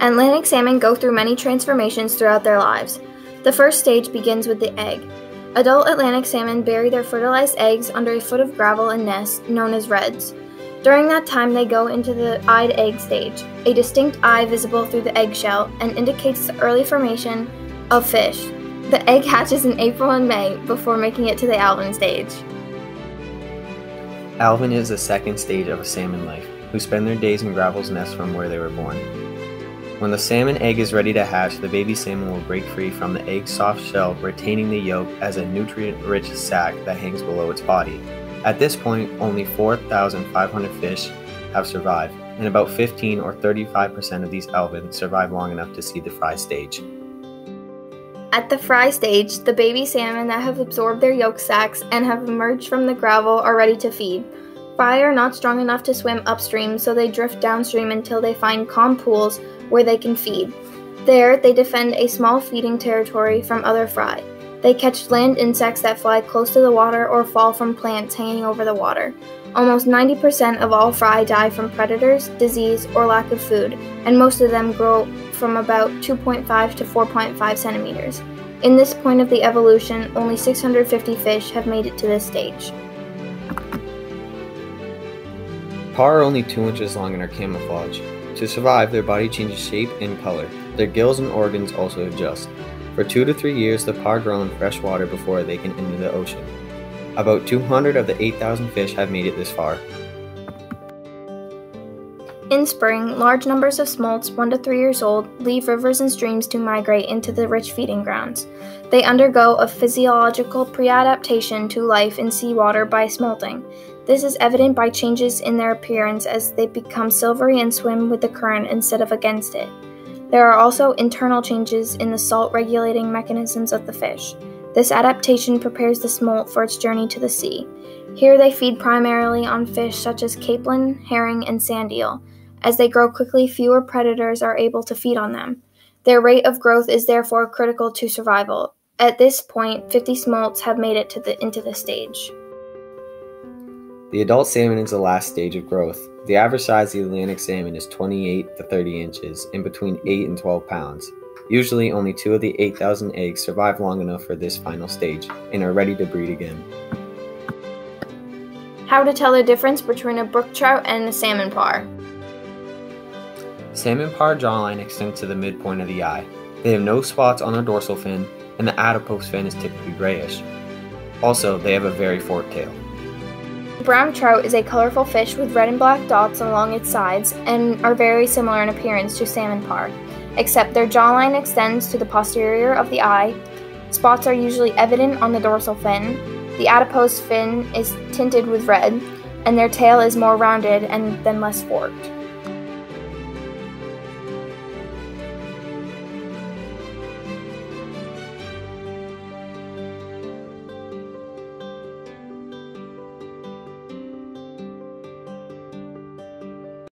Atlantic salmon go through many transformations throughout their lives. The first stage begins with the egg. Adult Atlantic salmon bury their fertilized eggs under a foot of gravel and nests known as redds. During that time, they go into the eyed egg stage, a distinct eye visible through the eggshell and indicates the early formation of fish. The egg hatches in April and May before making it to the alevin stage. Alevin is the second stage of a salmon life, who spend their days in gravel's nest from where they were born. When the salmon egg is ready to hatch, the baby salmon will break free from the egg's soft shell, retaining the yolk as a nutrient-rich sac that hangs below its body. At this point, only 4,500 fish have survived, and about 15 or 35% of these alevin survive long enough to see the fry stage. At the fry stage, the baby salmon that have absorbed their yolk sacs and have emerged from the gravel are ready to feed. Fry are not strong enough to swim upstream, so they drift downstream until they find calm pools where they can feed. There, they defend a small feeding territory from other fry. They catch land insects that fly close to the water or fall from plants hanging over the water. Almost 90% of all fry die from predators, disease, or lack of food, and most of them grow from about 2.5 to 4.5 centimeters. In this point of the evolution, only 650 fish have made it to this stage. Parr are only 2 inches long and are camouflage. To survive, their body changes shape and color. Their gills and organs also adjust. For two to three years, the parr grow in fresh water before they can enter the ocean. About 200 of the 8,000 fish have made it this far. In spring, large numbers of smolts, 1 to 3 years old, leave rivers and streams to migrate into the rich feeding grounds. They undergo a physiological pre-adaptation to life in seawater by smolting. This is evident by changes in their appearance as they become silvery and swim with the current instead of against it. There are also internal changes in the salt regulating mechanisms of the fish. This adaptation prepares the smolt for its journey to the sea. Here they feed primarily on fish such as capelin, herring, and sand eel. As they grow quickly, fewer predators are able to feed on them. Their rate of growth is therefore critical to survival. At this point, 50 smolts have made it the, into the stage. The adult salmon is the last stage of growth. The average size of the Atlantic salmon is 28 to 30 inches and between 8 and 12 pounds. Usually, only two of the 8,000 eggs survive long enough for this final stage and are ready to breed again. How to tell the difference between a brook trout and a salmon parr. Salmon parr jawline extends to the midpoint of the eye. They have no spots on their dorsal fin, and the adipose fin is typically grayish. Also, they have a very forked tail. Brown trout is a colorful fish with red and black dots along its sides and are very similar in appearance to salmon parr, except their jawline extends to the posterior of the eye. Spots are usually evident on the dorsal fin. The adipose fin is tinted with red, and their tail is more rounded and then less forked.